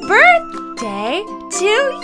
Birthday to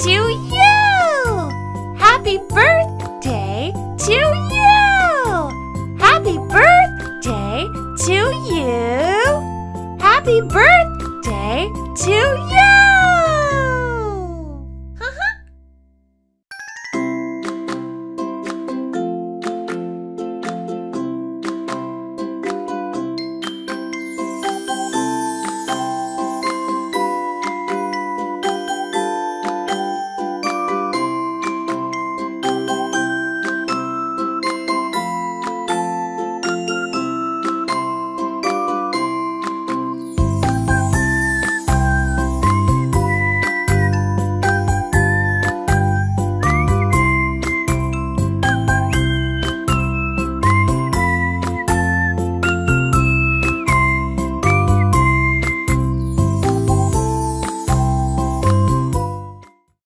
to